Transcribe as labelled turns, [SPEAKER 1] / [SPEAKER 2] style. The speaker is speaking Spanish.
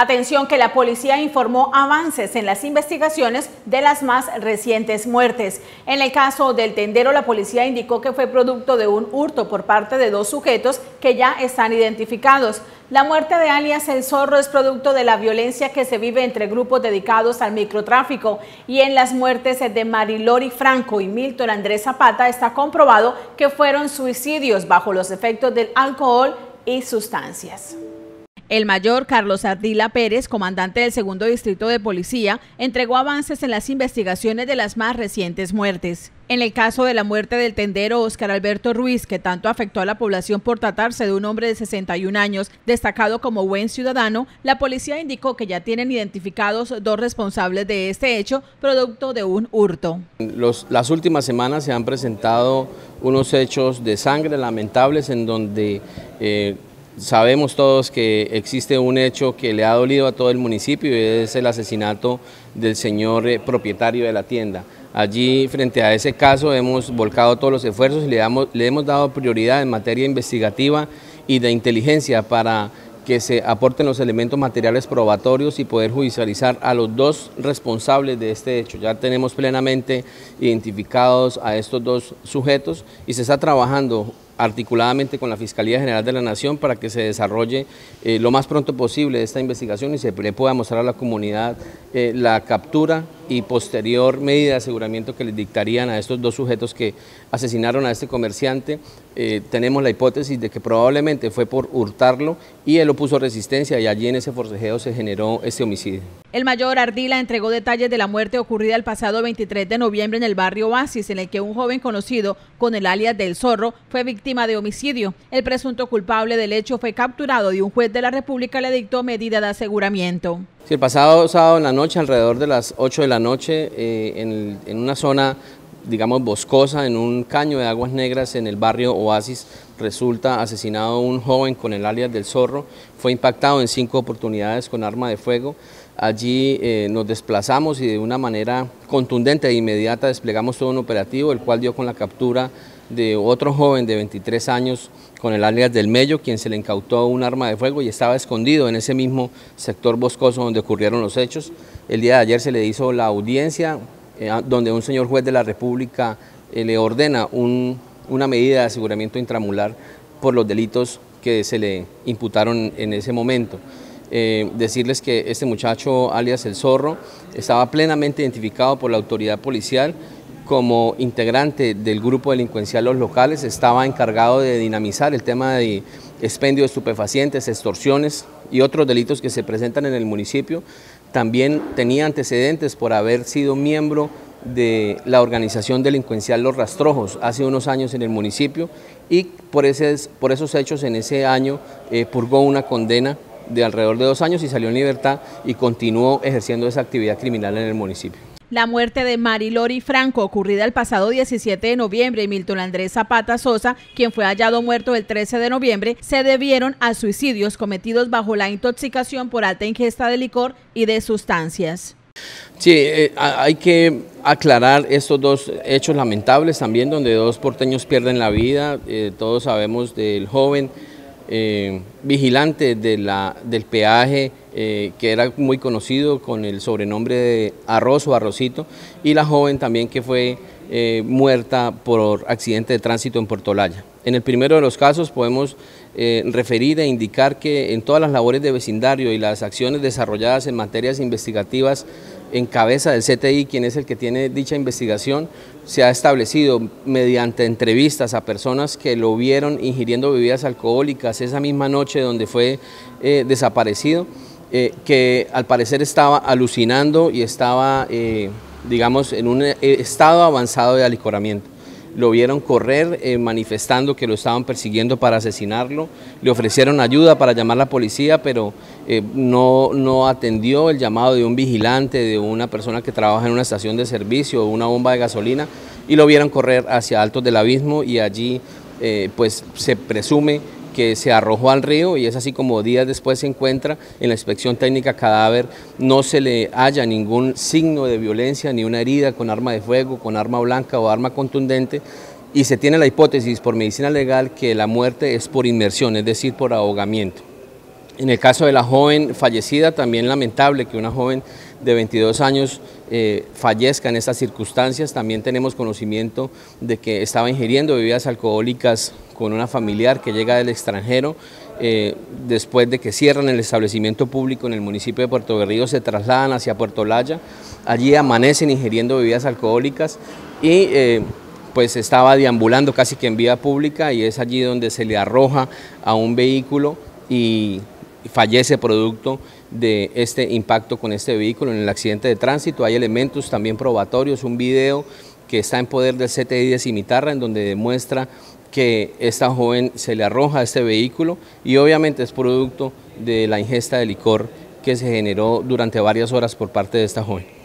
[SPEAKER 1] Atención que la policía informó avances en las investigaciones de las más recientes muertes. En el caso del tendero, la policía indicó que fue producto de un hurto por parte de dos sujetos que ya están identificados. La muerte de alias El Zorro es producto de la violencia que se vive entre grupos dedicados al microtráfico y en las muertes de Marilori Franco y Milton Andrés Zapata está comprobado que fueron suicidios bajo los efectos del alcohol y sustancias. El mayor Carlos Ardila Pérez, comandante del segundo distrito de policía, entregó avances en las investigaciones de las más recientes muertes. En el caso de la muerte del tendero Oscar Alberto Ruiz, que tanto afectó a la población por tratarse de un hombre de 61 años, destacado como buen ciudadano, la policía indicó que ya tienen identificados dos responsables de este hecho, producto de un hurto.
[SPEAKER 2] las últimas semanas se han presentado unos hechos de sangre lamentables en donde eh, Sabemos todos que existe un hecho que le ha dolido a todo el municipio y es el asesinato del señor eh, propietario de la tienda. Allí, frente a ese caso, hemos volcado todos los esfuerzos y le, le hemos dado prioridad en materia investigativa y de inteligencia para que se aporten los elementos materiales probatorios y poder judicializar a los dos responsables de este hecho. Ya tenemos plenamente identificados a estos dos sujetos y se está trabajando articuladamente con la Fiscalía General de la Nación para que se desarrolle eh, lo más pronto posible esta investigación y se le pueda mostrar a la comunidad eh, la captura y posterior medida de aseguramiento que les dictarían a estos dos sujetos que asesinaron a este comerciante. Eh, tenemos la hipótesis de que probablemente fue por hurtarlo y él opuso resistencia y allí en ese forcejeo se generó este homicidio.
[SPEAKER 1] El mayor Ardila entregó detalles de la muerte ocurrida el pasado 23 de noviembre en el barrio Oasis, en el que un joven conocido con el alias del Zorro fue víctima de homicidio. El presunto culpable del hecho fue capturado y un juez de la República le dictó medida de aseguramiento.
[SPEAKER 2] el pasado sábado en la noche, alrededor de las 8 de la noche, eh, en, en una zona digamos, boscosa, en un caño de aguas negras en el barrio Oasis, resulta asesinado un joven con el alias del zorro, fue impactado en cinco oportunidades con arma de fuego. Allí eh, nos desplazamos y de una manera contundente e inmediata desplegamos todo un operativo, el cual dio con la captura de otro joven de 23 años con el alias del Mello, quien se le incautó un arma de fuego y estaba escondido en ese mismo sector boscoso donde ocurrieron los hechos. El día de ayer se le hizo la audiencia, eh, donde un señor juez de la República eh, le ordena una medida de aseguramiento intramular por los delitos que se le imputaron en ese momento. Eh, decirles que este muchacho, alias El Zorro, estaba plenamente identificado por la autoridad policial como integrante del grupo delincuencial Los Locales, estaba encargado de dinamizar el tema de expendio de estupefacientes, extorsiones y otros delitos que se presentan en el municipio. También tenía antecedentes por haber sido miembro de la organización delincuencial Los Rastrojos hace unos años en el municipio y por, por esos hechos en ese año eh, purgó una condena de alrededor de dos años y salió en libertad y continuó ejerciendo esa actividad criminal en el municipio.
[SPEAKER 1] La muerte de Marilori Franco, ocurrida el pasado 17 de noviembre, y Milton Andrés Zapata Sosa, quien fue hallado muerto el 13 de noviembre, se debieron a suicidios cometidos bajo la intoxicación por alta ingesta de licor y de sustancias.
[SPEAKER 2] Sí, eh, hay que aclarar estos dos hechos lamentables también, donde dos porteños pierden la vida. Eh, todos sabemos del joven eh, vigilante de la, del peaje, eh, que era muy conocido con el sobrenombre de Arroz o Arrocito, y la joven también que fue eh, muerta por accidente de tránsito en Puerto Laya. En el primero de los casos podemos referir e indicar que en todas las labores de vecindario y las acciones desarrolladas en materias investigativas en cabeza del CTI, quien es el que tiene dicha investigación, se ha establecido mediante entrevistas a personas que lo vieron ingiriendo bebidas alcohólicas esa misma noche donde fue eh, desaparecido, eh, que al parecer estaba alucinando y estaba, eh, digamos, en un estado avanzado de alicoramiento lo vieron correr eh, manifestando que lo estaban persiguiendo para asesinarlo, le ofrecieron ayuda para llamar a la policía, pero eh, no, no atendió el llamado de un vigilante, de una persona que trabaja en una estación de servicio o una bomba de gasolina, y lo vieron correr hacia altos del abismo y allí eh, pues se presume que se arrojó al río y es así como días después se encuentra en la inspección técnica cadáver, no se le halla ningún signo de violencia, ni una herida con arma de fuego, con arma blanca o arma contundente, y se tiene la hipótesis por medicina legal que la muerte es por inmersión, es decir, por ahogamiento. En el caso de la joven fallecida, también lamentable que una joven de 22 años eh, fallezca en estas circunstancias. También tenemos conocimiento de que estaba ingiriendo bebidas alcohólicas con una familiar que llega del extranjero. Eh, después de que cierran el establecimiento público en el municipio de Puerto Berrío, se trasladan hacia Puerto Laya. Allí amanecen ingiriendo bebidas alcohólicas y eh, pues estaba deambulando casi que en vía pública y es allí donde se le arroja a un vehículo y fallece producto de este impacto con este vehículo en el accidente de tránsito. Hay elementos también probatorios, un video que está en poder del CTI de Cimitarra en donde demuestra que esta joven se le arroja a este vehículo y obviamente es producto de la ingesta de licor que se generó durante varias horas por parte de esta joven.